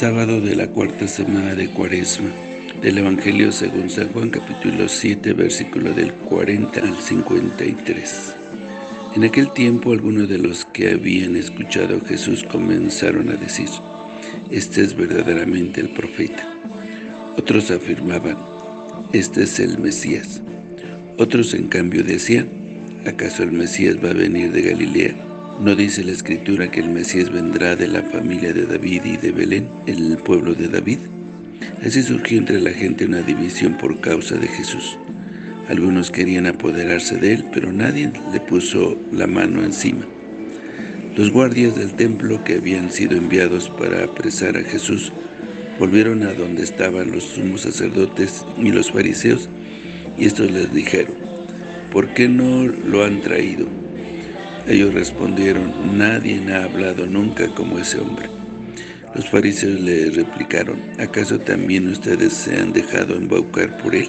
Sábado de la cuarta semana de Cuaresma del Evangelio según San Juan capítulo 7 versículo del 40 al 53. En aquel tiempo algunos de los que habían escuchado a Jesús comenzaron a decir, Este es verdaderamente el profeta. Otros afirmaban, Este es el Mesías. Otros en cambio decían, ¿acaso el Mesías va a venir de Galilea? ¿No dice la Escritura que el Mesías vendrá de la familia de David y de Belén, el pueblo de David? Así surgió entre la gente una división por causa de Jesús. Algunos querían apoderarse de él, pero nadie le puso la mano encima. Los guardias del templo que habían sido enviados para apresar a Jesús volvieron a donde estaban los sumos sacerdotes y los fariseos, y estos les dijeron, ¿por qué no lo han traído? Ellos respondieron, nadie ha hablado nunca como ese hombre. Los fariseos le replicaron, ¿acaso también ustedes se han dejado embaucar por él?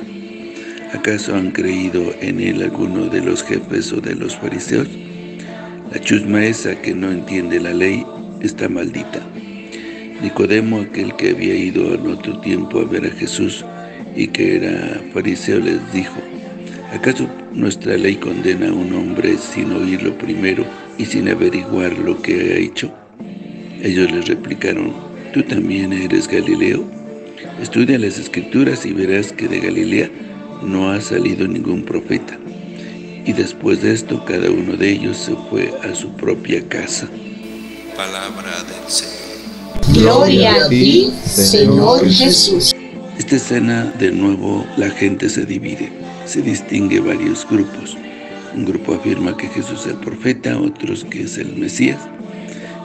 ¿Acaso han creído en él alguno de los jefes o de los fariseos? La chusma esa que no entiende la ley está maldita. Nicodemo, aquel que había ido en otro tiempo a ver a Jesús y que era fariseo, les dijo, ¿acaso nuestra ley condena a un hombre sin oírlo primero y sin averiguar lo que ha hecho? Ellos les replicaron, ¿tú también eres Galileo? Estudia las Escrituras y verás que de Galilea no ha salido ningún profeta. Y después de esto, cada uno de ellos se fue a su propia casa. Palabra del Señor. Gloria a ti, Señor Jesús. Esta escena, de nuevo, la gente se divide. Se distingue varios grupos. Un grupo afirma que Jesús es el profeta, otros que es el Mesías,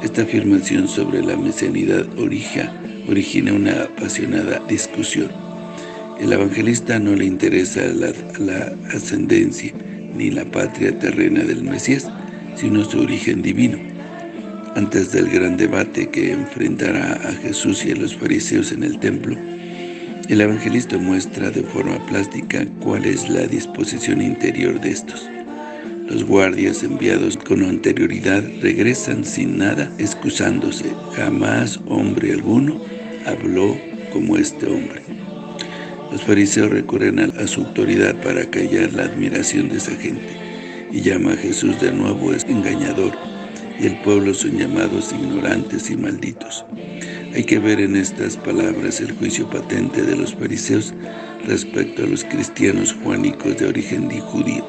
esta afirmación sobre la mesianidad origina una apasionada discusión. El evangelista no le interesa la, la ascendencia ni la patria terrena del Mesías, sino su origen divino. Antes del gran debate que enfrentará a Jesús y a los fariseos en el templo, el evangelista muestra de forma plástica cuál es la disposición interior de estos. Los guardias enviados con anterioridad regresan sin nada, excusándose. Jamás hombre alguno habló como este hombre. Los fariseos recurren a su autoridad para callar la admiración de esa gente. Y llama a Jesús de nuevo engañador, y el pueblo son llamados ignorantes y malditos. Hay que ver en estas palabras el juicio patente de los fariseos respecto a los cristianos juánicos de origen judío.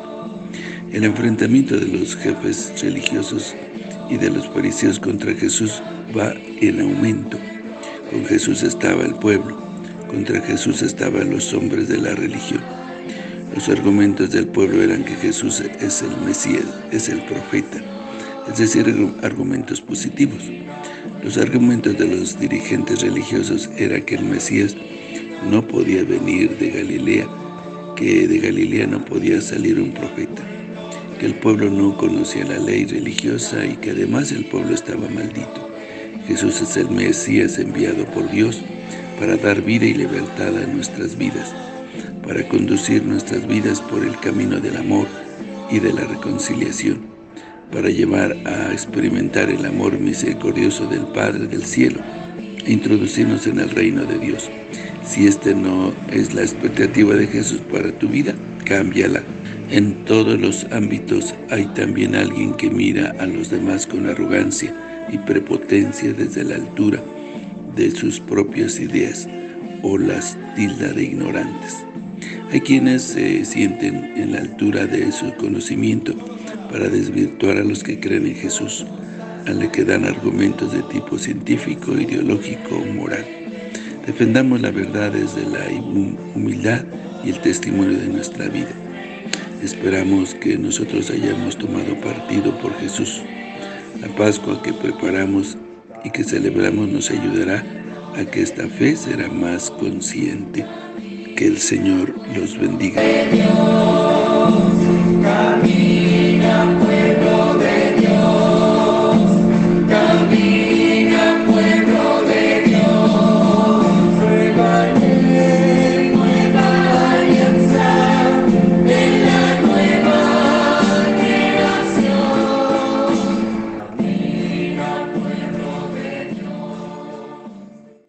El enfrentamiento de los jefes religiosos y de los fariseos contra Jesús va en aumento. Con Jesús estaba el pueblo, contra Jesús estaban los hombres de la religión. Los argumentos del pueblo eran que Jesús es el Mesías, es el profeta, es decir, argumentos positivos. Los argumentos de los dirigentes religiosos era que el Mesías no podía venir de Galilea, que de Galilea no podía salir un profeta que el pueblo no conocía la ley religiosa y que además el pueblo estaba maldito. Jesús es el Mesías enviado por Dios para dar vida y libertad a nuestras vidas, para conducir nuestras vidas por el camino del amor y de la reconciliación, para llevar a experimentar el amor misericordioso del Padre del cielo e introducirnos en el reino de Dios. Si este no es la expectativa de Jesús para tu vida, cámbiala en todos los ámbitos hay también alguien que mira a los demás con arrogancia y prepotencia desde la altura de sus propias ideas o las tilda de ignorantes. Hay quienes se sienten en la altura de su conocimiento para desvirtuar a los que creen en Jesús, a los que dan argumentos de tipo científico, ideológico o moral. Defendamos la verdad desde la humildad y el testimonio de nuestra vida. Esperamos que nosotros hayamos tomado partido por Jesús. La Pascua que preparamos y que celebramos nos ayudará a que esta fe será más consciente. Que el Señor los bendiga.